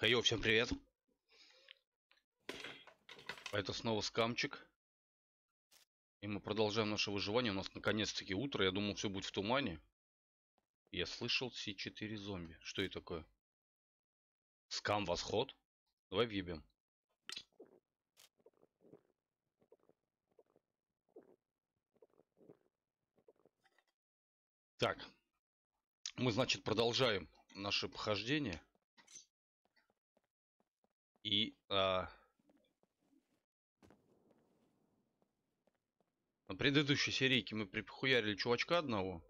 Хайо, всем привет. Это снова скамчик. И мы продолжаем наше выживание. У нас наконец-таки утро. Я думал, все будет в тумане. Я слышал С4 зомби. Что это такое? Скам восход? Давай въебем. Так. Мы, значит, продолжаем наше похождение. И а, на предыдущей серийке мы припохуярили чувачка одного,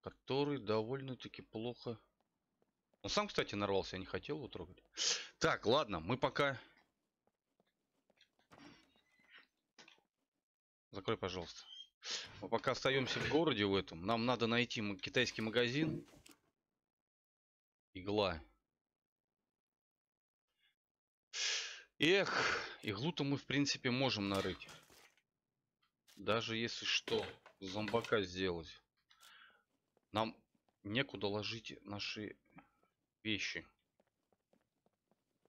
который довольно-таки плохо... Он сам, кстати, нарвался, я не хотел его трогать. Так, ладно, мы пока... Закрой, пожалуйста. Мы пока остаемся в городе в этом. Нам надо найти китайский магазин. Игла. Эх, иглу-то мы, в принципе, можем нарыть. Даже если что, зомбака сделать. Нам некуда ложить наши вещи.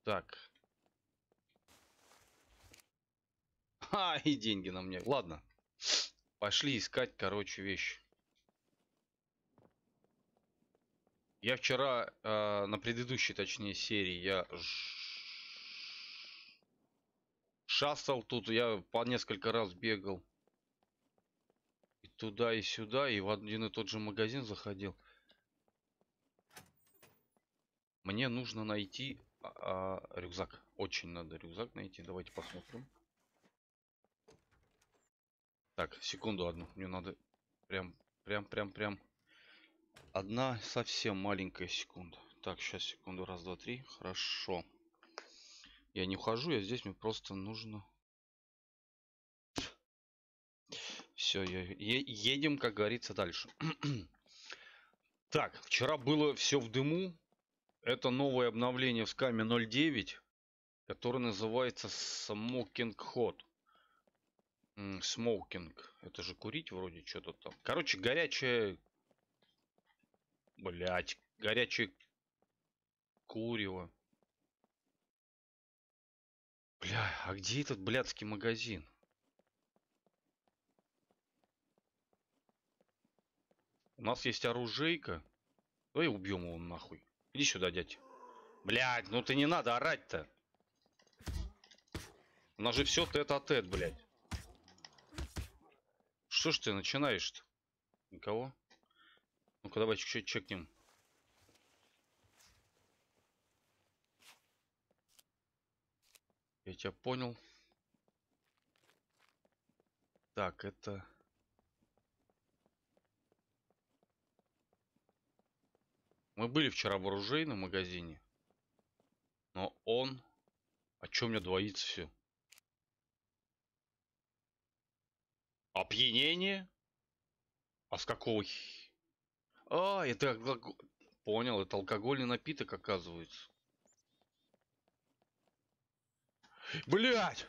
Так. А, и деньги на мне. Ладно. Пошли искать, короче, вещи. Я вчера, э, на предыдущей, точнее, серии, я шастал тут, я по несколько раз бегал. И туда, и сюда, и в один и тот же магазин заходил. Мне нужно найти а, а, рюкзак. Очень надо рюкзак найти. Давайте посмотрим. Так, секунду одну. Мне надо прям, прям, прям, прям. Одна совсем маленькая секунда. Так, сейчас секунду. Раз, два, три. Хорошо. Я не ухожу, я здесь. Мне просто нужно... Все, едем, как говорится, дальше. так, вчера было все в дыму. Это новое обновление в SCUM е 0.9, которое называется Smoking Hot. Smoking. Это же курить вроде что-то там. Короче, горячее... Блять, горячее курево. Бля, а где этот блядский магазин? У нас есть оружейка. Давай убьем его нахуй. Иди сюда, дядь. Блядь, ну ты не надо орать-то. У нас же все тет-а-тет, блядь. Что ж ты начинаешь-то? Никого? Ну-ка, давай чуть-чуть чекнем. Я тебя понял. Так, это... Мы были вчера в оружейном магазине. Но он... А чё мне двоится все? Опьянение? А с какого... А, это... Понял, это алкогольный напиток, оказывается. Блять!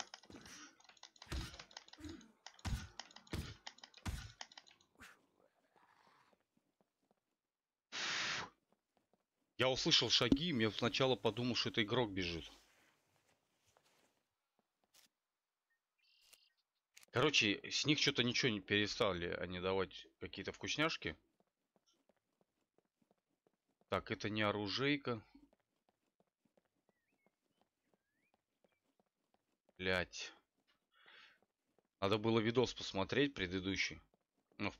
Я услышал шаги, и мне сначала подумал, что это игрок бежит. Короче, с них что-то ничего не перестали они давать какие-то вкусняшки. Так, это не оружейка. Блять. Надо было видос посмотреть предыдущий. Ну,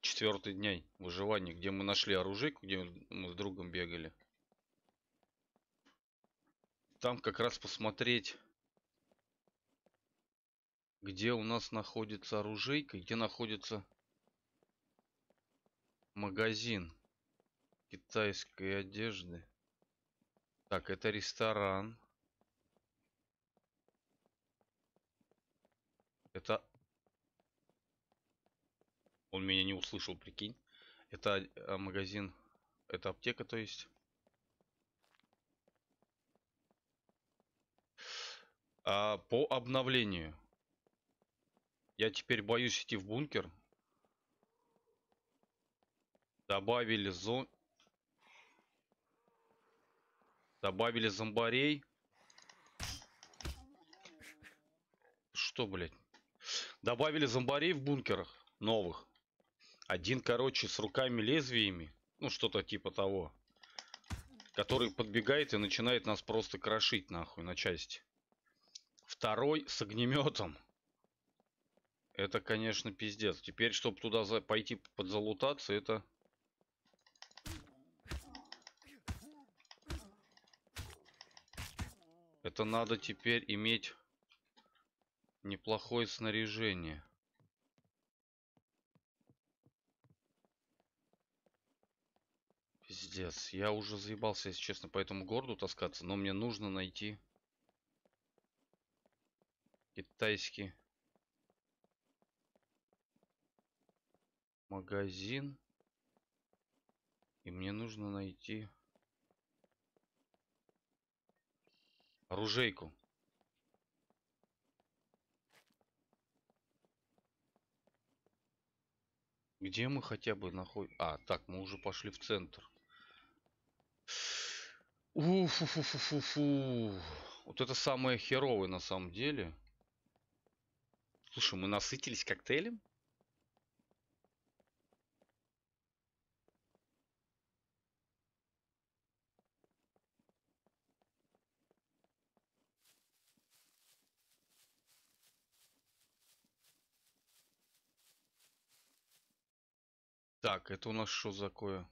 четвертый день выживания, где мы нашли оружейку, где мы с другом бегали. Там как раз посмотреть где у нас находится оружейка, где находится магазин китайской одежды. Так, это ресторан. Это... Он меня не услышал, прикинь. Это а, магазин... Это аптека, то есть. А, по обновлению. Я теперь боюсь идти в бункер. Добавили зон... Добавили зомбарей. Что, блядь? Добавили зомбарей в бункерах новых. Один, короче, с руками-лезвиями. Ну, что-то типа того. Который подбегает и начинает нас просто крошить, нахуй, на части. Второй с огнеметом. Это, конечно, пиздец. Теперь, чтобы туда за... пойти подзалутаться, это... Это надо теперь иметь неплохое снаряжение. Пиздец. Я уже заебался, если честно, по этому городу таскаться. Но мне нужно найти китайский магазин. И мне нужно найти оружейку. Где мы хотя бы находим? А, так, мы уже пошли в центр. Уфу-фу-фу-фу-фу. Вот это самое херовое на самом деле. Слушай, мы насытились коктейлем? Так, это у нас что такое?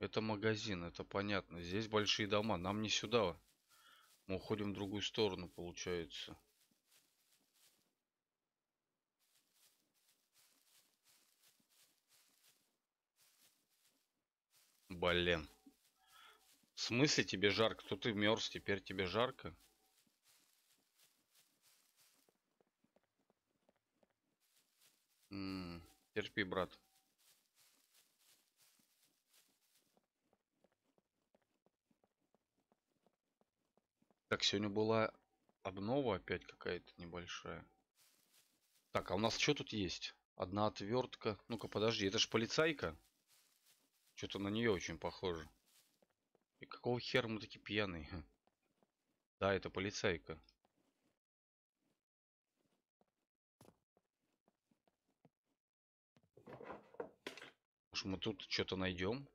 Это магазин, это понятно. Здесь большие дома. Нам не сюда. Мы уходим в другую сторону, получается. Блин. В смысле тебе жарко? Тут ты мерз, теперь тебе жарко? М -м, терпи, брат. Так, сегодня была обнова опять какая-то небольшая. Так, а у нас что тут есть? Одна отвертка. Ну-ка, подожди, это ж полицайка? Что-то на нее очень похоже. И какого хера мы такие пьяные? Да, это полицайка. Может мы тут что-то найдем?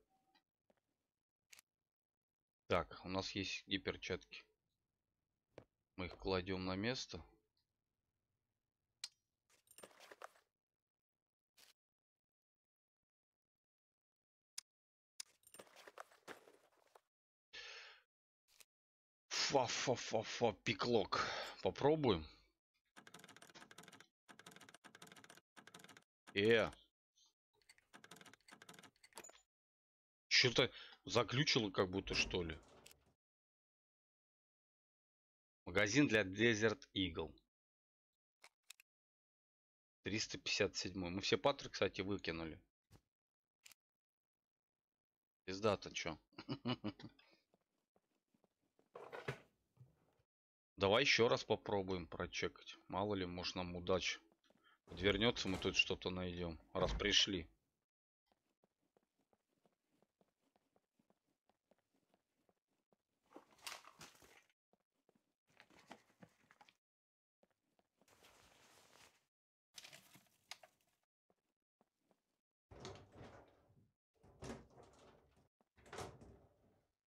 Так, у нас есть где перчатки. Мы их кладем на место. Фа-фа-фа-фа, пиклок. Попробуем. Э. Что-то заключило как будто, что ли. Магазин для Desert Eagle. 357. Мы все патры, кстати, выкинули. Пизда-то чё? Давай еще раз попробуем прочекать. Мало ли, может нам удача подвернется, мы тут что-то найдем. Раз пришли.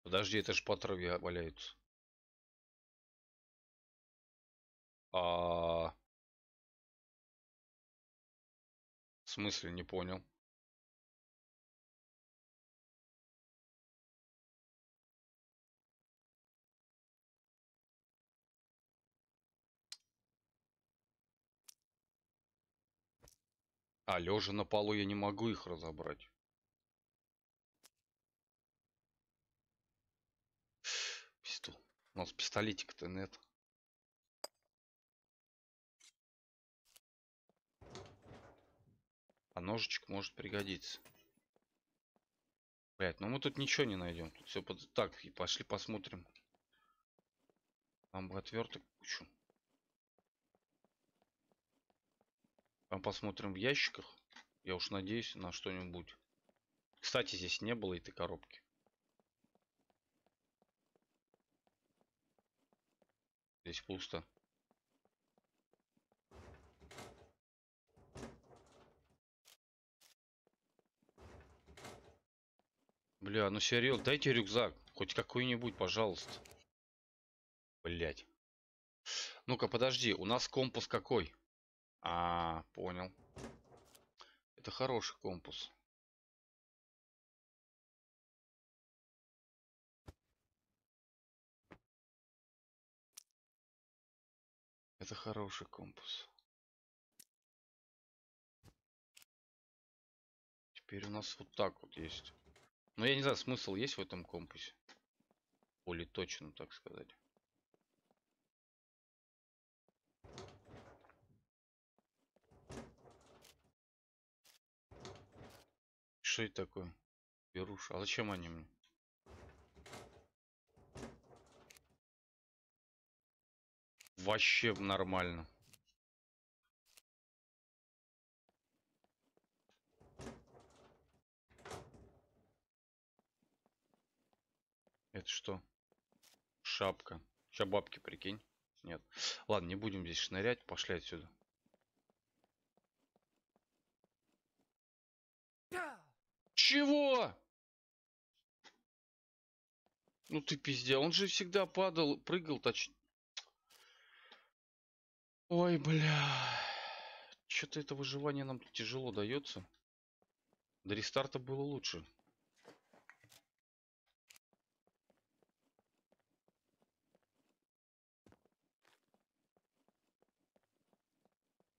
Подожди, это ж по траве валяются. А... В смысле, не понял. А, лежа на полу я не могу их разобрать. Пистол. У нас пистолетик-то нет. А ножичек может пригодиться. Блять, ну мы тут ничего не найдем. Тут все под... Так, и пошли посмотрим. Там бы отверток кучу. А посмотрим в ящиках. Я уж надеюсь на что-нибудь. Кстати, здесь не было этой коробки. Здесь пусто. Бля, ну серьезно, дайте рюкзак. Хоть какой-нибудь, пожалуйста. Блять. Ну-ка, подожди, у нас компас какой? А, понял. Это хороший компас. Это хороший компас. Теперь у нас вот так вот есть. Но я не знаю, смысл есть в этом компасе. Более точно, так сказать. Что это такое? Беруша. А зачем они мне? Вообще нормально. Это что? Шапка. Сейчас бабки, прикинь. Нет. Ладно, не будем здесь шнырять. Пошли отсюда. Чего? Ну ты пиздя. Он же всегда падал, прыгал точно. Ой, бля. Что-то это выживание нам тяжело дается. До рестарта было лучше.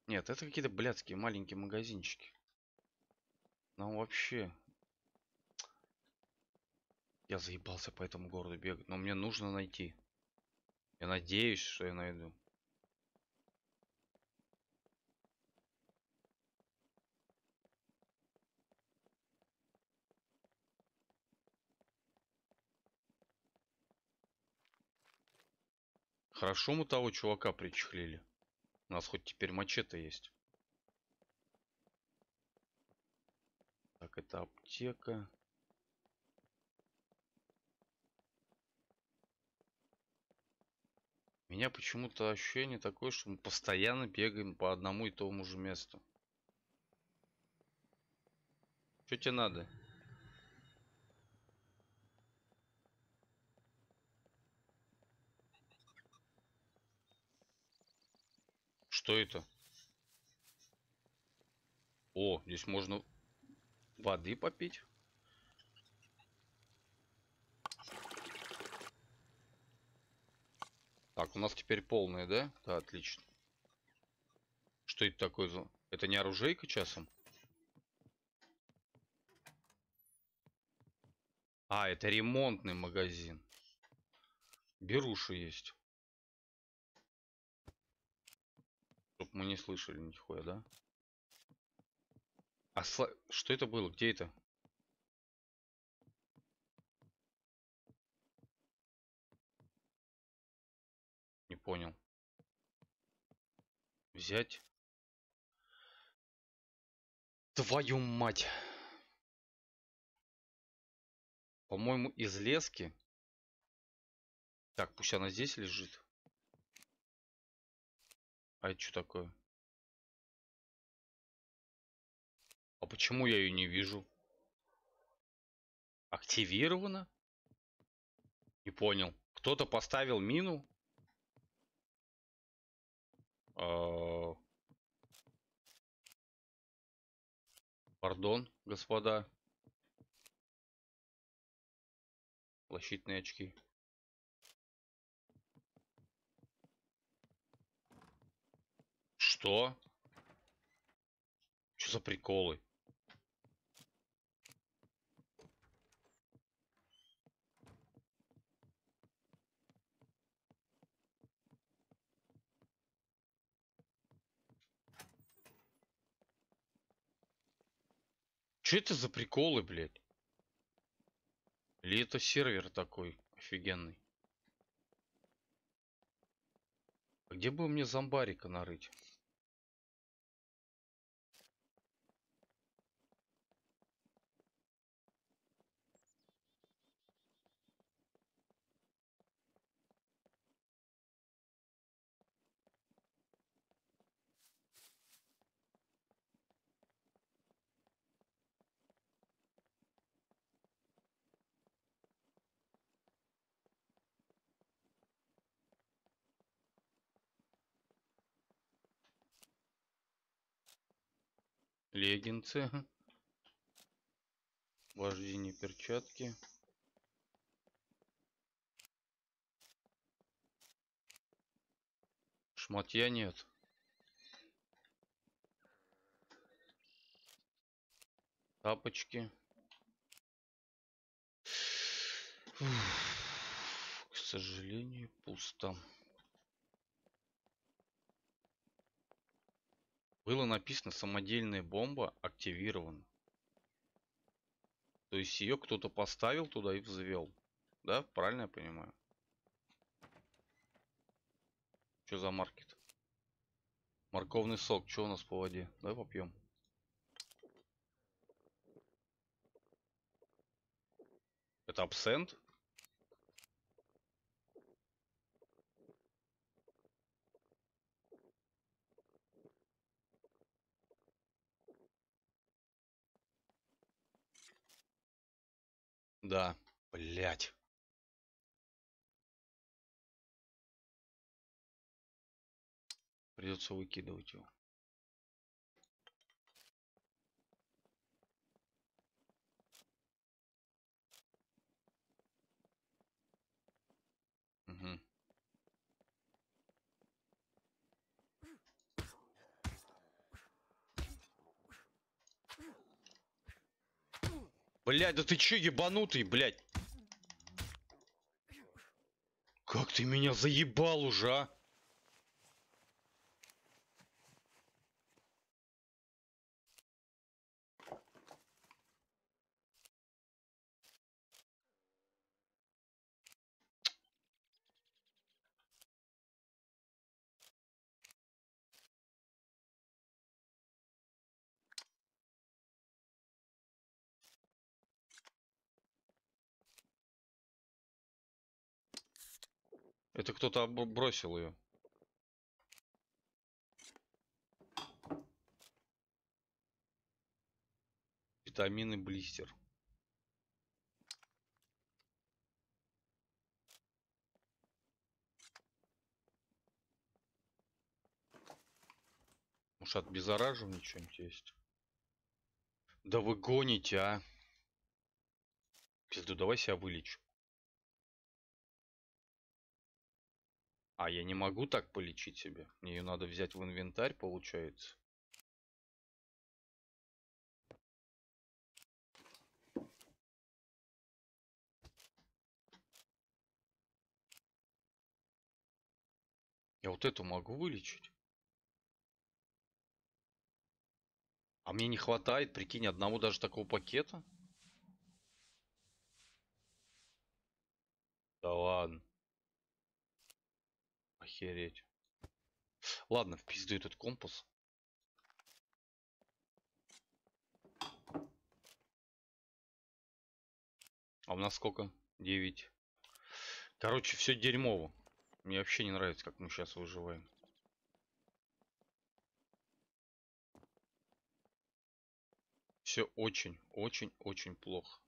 Нет, это какие-то блядские маленькие магазинчики. Нам вообще... Я заебался по этому городу бегать, но мне нужно найти. Я надеюсь, что я найду. Хорошо мы того чувака причехлили. У нас хоть теперь мачете есть. Так, это аптека. У меня почему-то ощущение такое, что мы постоянно бегаем по одному и тому же месту. Что тебе надо? Что это? О, здесь можно воды попить. Так, у нас теперь полная, да? Да, отлично. Что это такое за... Это не оружейка часом? А, это ремонтный магазин. Беруши есть. Чтоб мы не слышали нихуя, да? А сла... что это было? Где это? Не понял. Взять. Твою мать. По-моему, из лески. Так, пусть она здесь лежит. А это что такое? А почему я ее не вижу? Активировано? Не понял. Кто-то поставил мину? А... Пардон, господа. Защитные очки. Что? Что за приколы? Что это за приколы, блядь? Или это сервер такой офигенный? А где бы мне зомбарика нарыть? Леггинсы. Вождение перчатки. Шматья нет. Тапочки. К сожалению, пусто. Было написано самодельная бомба активирована. То есть ее кто-то поставил туда и взвел. Да, правильно я понимаю? Что за маркет? Морковный сок. Что у нас по воде? Давай попьем. Это абсент? Да, блять. Придется выкидывать его. Блядь, да ты чё ебанутый, блядь? Как ты меня заебал уже, а? Это кто-то бросил ее. Витамины блистер. Может от беззараживания что-нибудь есть? Да вы гоните, а? Пизду, давай себя вылечу. А, я не могу так полечить себя. Мне ее надо взять в инвентарь, получается. Я вот эту могу вылечить. А мне не хватает, прикинь, одного даже такого пакета. Да ладно. Охереть. Ладно, в пизду этот компас. А у нас сколько? 9. Короче, все дерьмово. Мне вообще не нравится, как мы сейчас выживаем. Все очень, очень, очень плохо.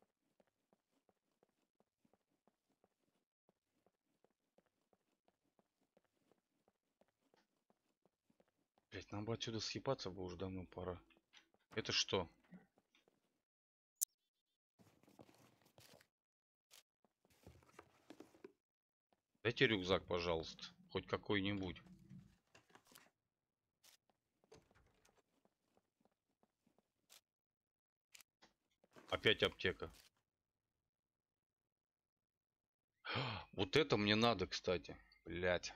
Блять, нам бы отсюда съебаться бы уже давно пора. Это что? Дайте рюкзак, пожалуйста. Хоть какой-нибудь. Опять аптека. Вот это мне надо, кстати. Блять.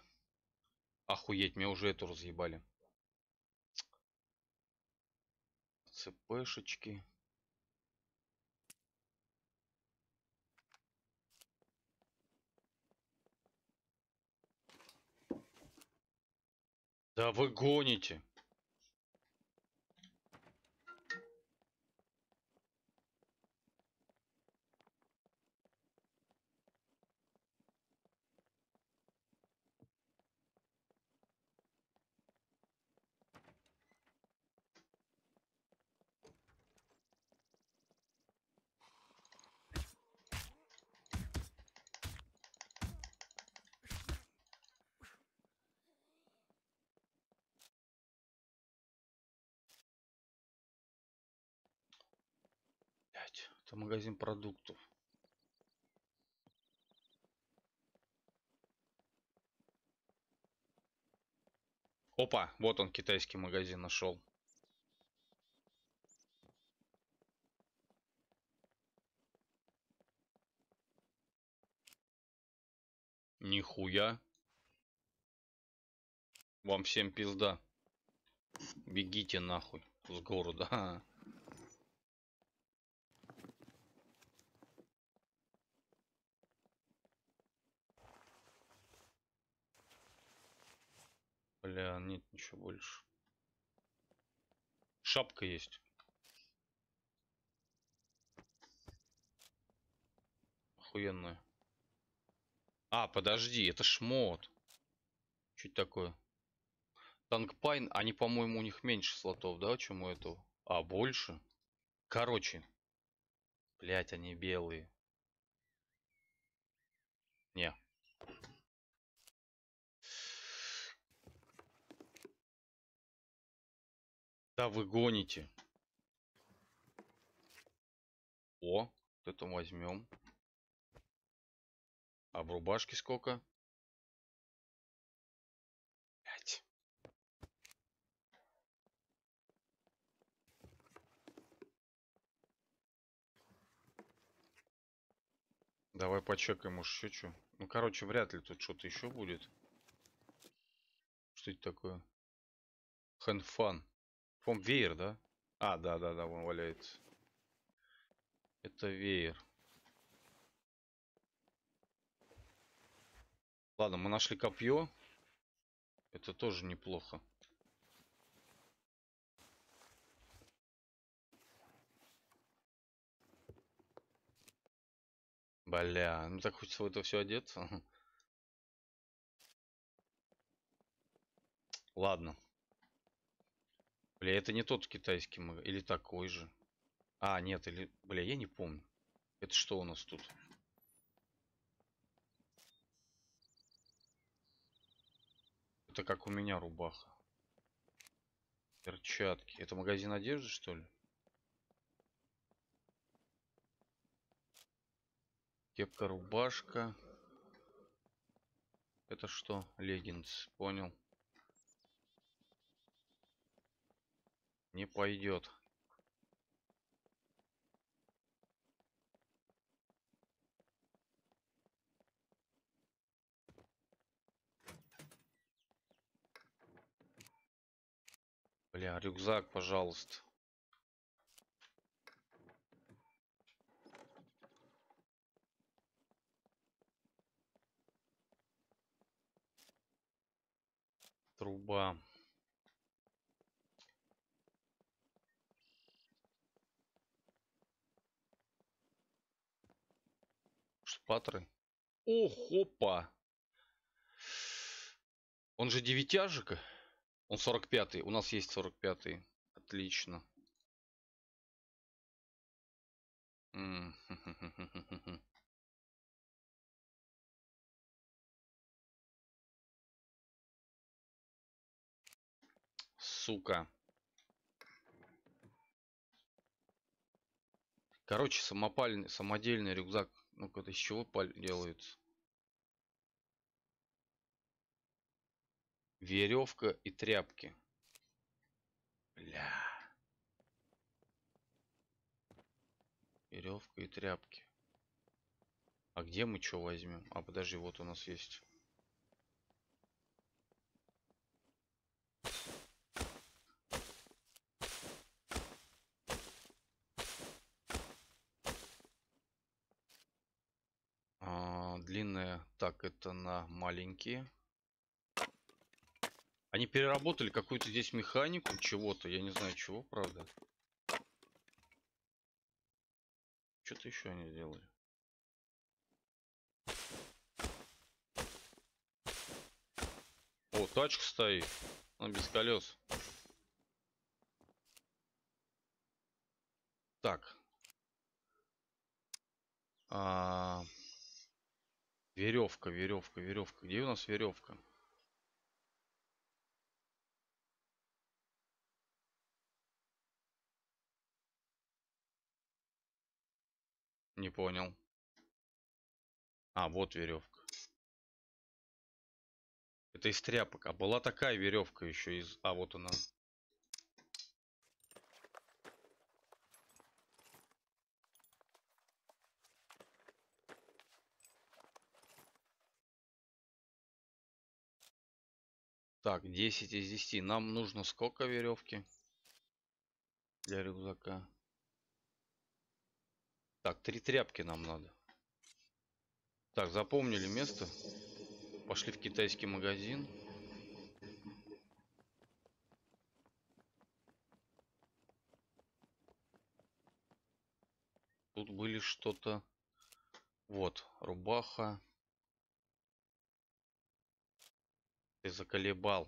Охуеть, меня уже эту разъебали. ЦПшечки. Да вы гоните. Это магазин продуктов. Опа, вот он китайский магазин нашел. Нихуя. Вам всем пизда. Бегите нахуй с города. Бля, нет ничего больше. Шапка есть. Охуенная. А, подожди, это шмот. Чуть такое. Танкпайн, они, по-моему, у них меньше слотов, да, чем у этого? А, больше? Короче. Блять, они белые. Не. Да вы гоните. О, вот это возьмем. А в рубашке сколько? Пять. Давай почекаем, может еще что. Ну, короче, вряд ли тут что-то еще будет. Что это такое? Хэнфан. Пом веер, да? А, да, да, да, вон валяется. Это веер. Ладно, мы нашли копье. Это тоже неплохо. Бля, ну так хочется в это все одеться. Ладно. Бля, это не тот китайский магазин. Или такой же. А, нет, или... Бля, я не помню. Это что у нас тут? Это как у меня рубаха. Перчатки. Это магазин одежды, что ли? Кепка, рубашка. Это что? Леггинс. Понял. Не пойдет. Бля, рюкзак, пожалуйста. Труба. Шпатры. О, хопа. Он же девятяжик. Он 45-й. У нас есть 45-й. Отлично. Сука. Короче, самопальный, самодельный рюкзак. Ну-ка, из чего делается? Веревка и тряпки. Бля. Веревка и тряпки. А где мы что возьмем? А подожди, вот у нас есть. А, длинная. Так, это на маленькие. Они переработали какую-то здесь механику чего-то. Я не знаю чего, правда. Что-то еще они сделали. О, тачка стоит. Она без колес. Так. А... Веревка, веревка, веревка. Где у нас веревка? Не понял. А, вот веревка. Это из тряпок. А была такая веревка еще из... А, вот она. Так, 10 из 10. Нам нужно сколько веревки для рюкзака? Так, три тряпки нам надо. Так, запомнили место. Пошли в китайский магазин. Тут были что-то... Вот, рубаха. Ты заколебал.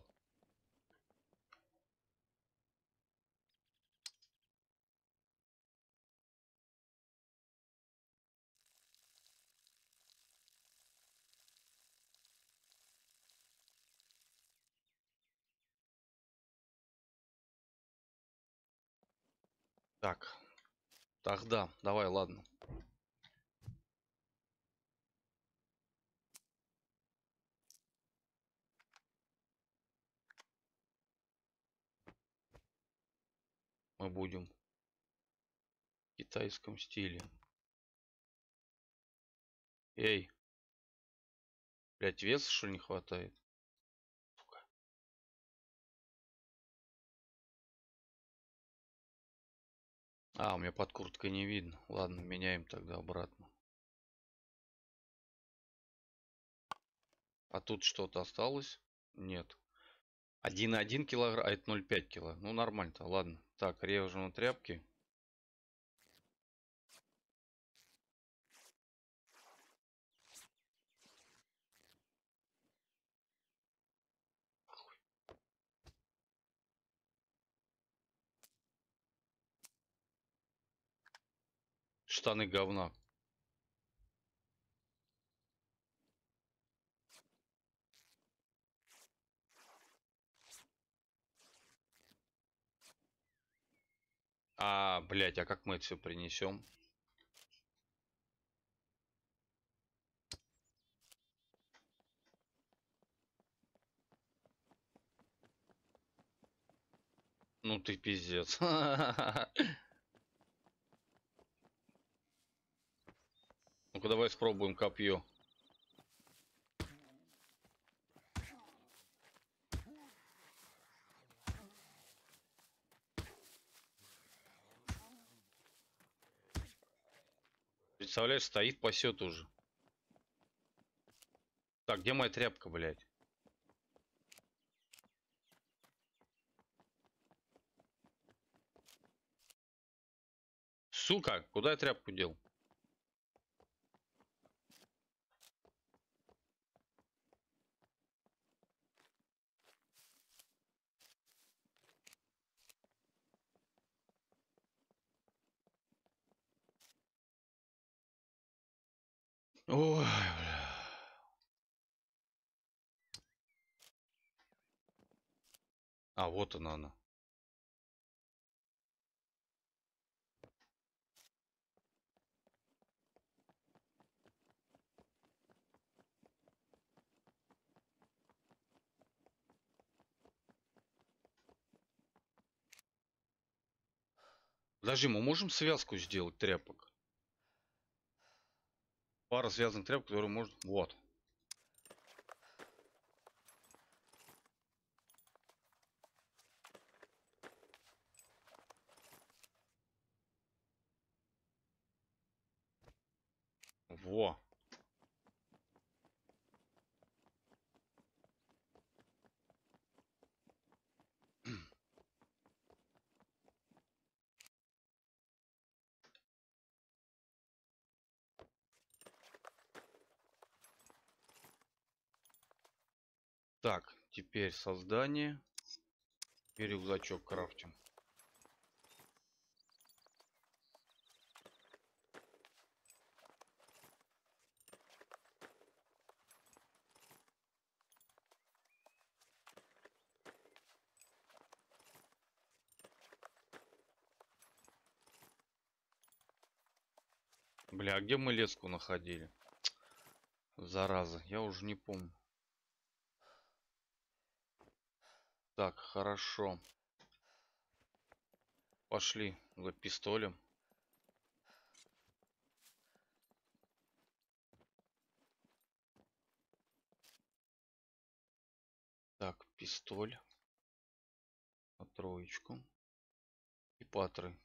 Так, тогда, давай, ладно. Мы будем в китайском стиле. Эй. Блять, веса что не хватает? Сука. А, у меня под курткой не видно. Ладно, меняем тогда обратно. А тут что-то осталось? Нет. 1,1 килограмм, а это 0,5 кило. Ну, нормально-то, ладно. Так, режем на тряпки. Штаны говна. А, блять, а как мы это все принесем? Ну ты пиздец. Ну-ка давай спробуем копье. Представляешь, стоит, пасет уже. Так, где моя тряпка, блядь? Сука, куда я тряпку дел? Ой, бля. А, вот она она. Подожди, мы можем связку сделать тряпок? Пара связанных тряпок, которые можно... Вот. Во. Так, теперь создание. И рюкзачок крафтим. Бля, а где мы леску находили? Зараза, я уже не помню. Так, хорошо. Пошли за пистолем. Так, пистоль. На троечку. И патры.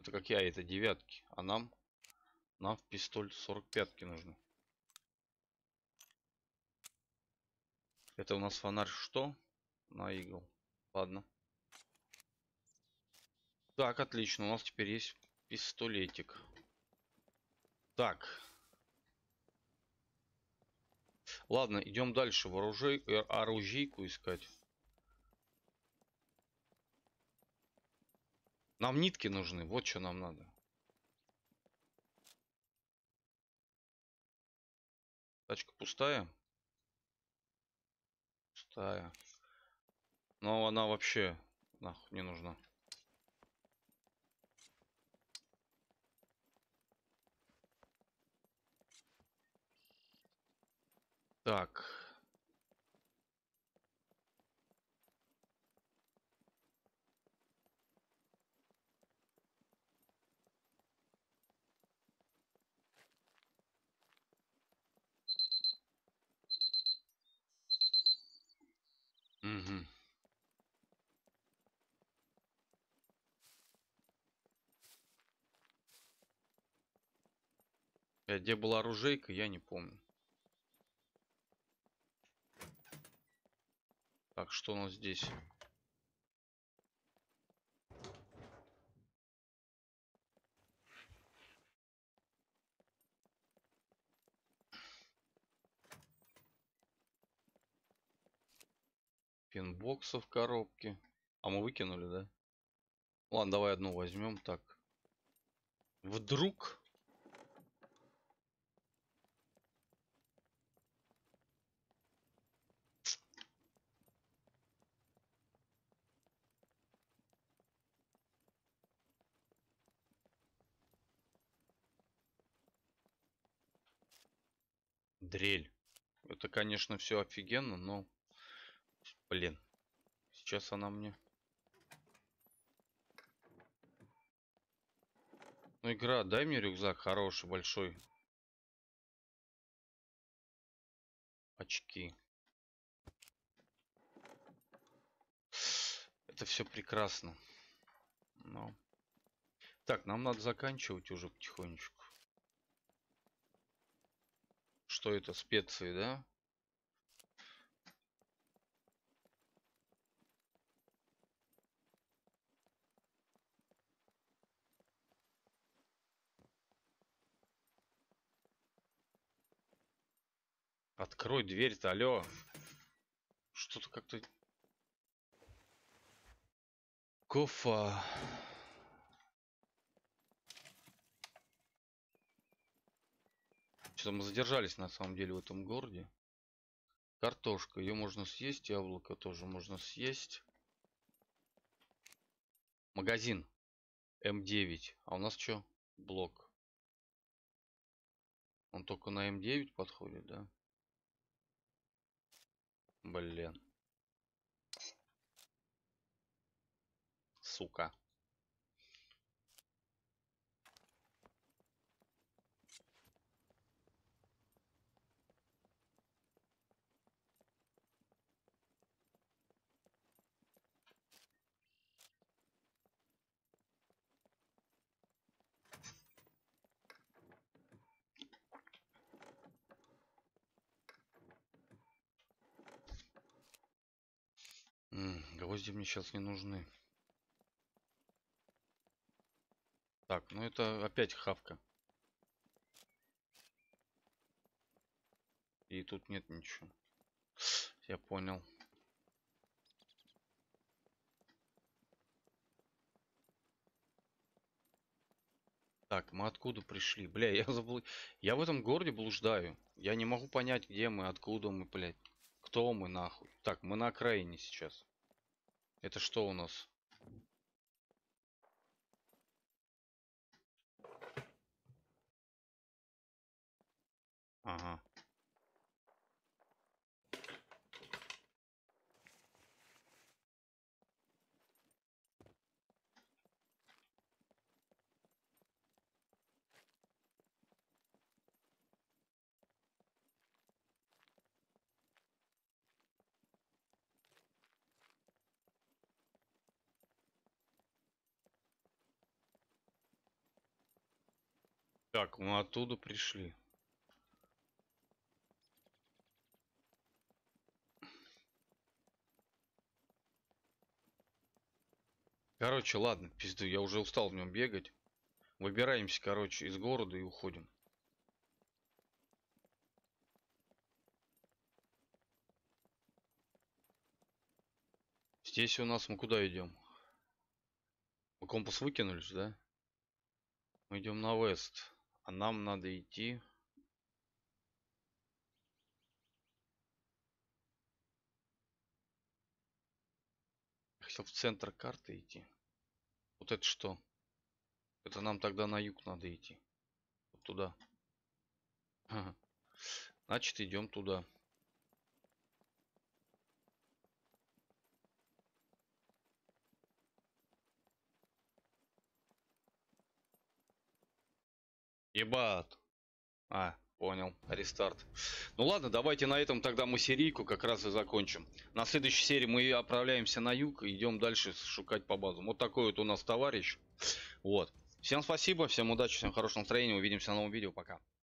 Это как я, это девятки. А нам, нам в пистоль 45-ки нужны. Это у нас фонарь что? На игл. Ладно. Так, отлично. У нас теперь есть пистолетик. Так. Ладно, идем дальше. Вооружей... э, Оружейку искать. Нам нитки нужны. Вот что нам надо. Тачка пустая? Пустая. Но она вообще нахуй не нужна. Так. Мгм. Э, Где была оружейка, я не помню. Так, что у нас здесь? Пинбоксы в коробке. А мы выкинули, да? Ладно, давай одну возьмем так. Вдруг дрель. Это, конечно, все офигенно, но, блин, сейчас она мне. Ну, игра, дай мне рюкзак хороший, большой. Очки. Это все прекрасно. Но... Так, нам надо заканчивать уже потихонечку. Что это? Специи, да? Открой дверь-то, алло. Что-то как-то... Кофа. Что-то мы задержались на самом деле в этом городе. Картошка, ее можно съесть, яблоко тоже можно съесть. Магазин М9. А у нас что? Блок. Он только на М9 подходит, да? Блин. Сука. М, Гвозди мне сейчас не нужны. Так, ну это опять хавка. И тут нет ничего. Я понял. Так, мы откуда пришли? Бля, я забыл. Я в этом городе блуждаю. Я не могу понять, где мы, откуда мы, блядь. Кто мы, нахуй? Так, мы на окраине сейчас. Это что у нас? Ага. Так, мы оттуда пришли. Короче, ладно, пизду, я уже устал в нем бегать. Выбираемся, короче, из города и уходим. Здесь у нас мы куда идем? Мы компас выкинулись, да? Мы идем на вест. А нам надо идти. Хотел в центр карты идти. Вот это что? Это нам тогда на юг надо идти. Вот туда. Значит, идем туда. Ебат. А, понял. Рестарт. Ну ладно, давайте на этом тогда мы серийку как раз и закончим. На следующей серии мы отправляемся на юг и идем дальше шукать по базам. Вот такой вот у нас товарищ. Вот. Всем спасибо, всем удачи, всем хорошего настроения. Увидимся в новом видео. Пока.